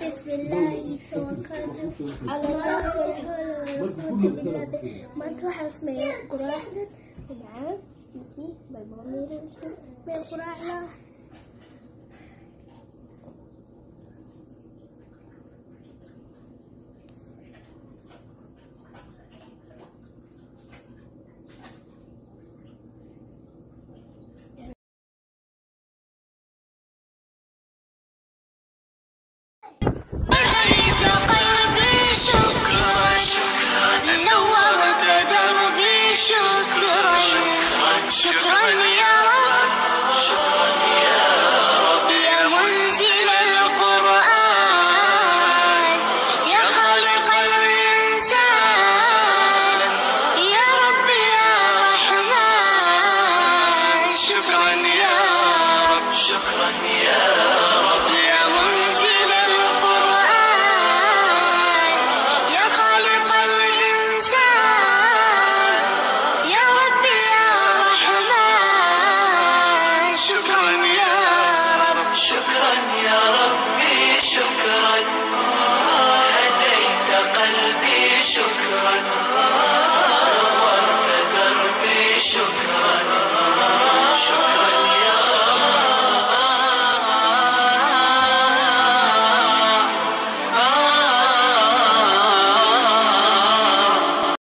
بسم الله توكلت على الله ولا حول ولا قوة إلا بالله maanta waxaa sameeyay quraacda macaan isi balbamiiraysa bay quraacda شكرا يا رب. شكرا يا رب يا منزل القرآن. يا خالق الإنسان. يا رب يا رحمن. شكرا يا رب. شكرا يا رب. شكرا يا رب. شكرا يا رب.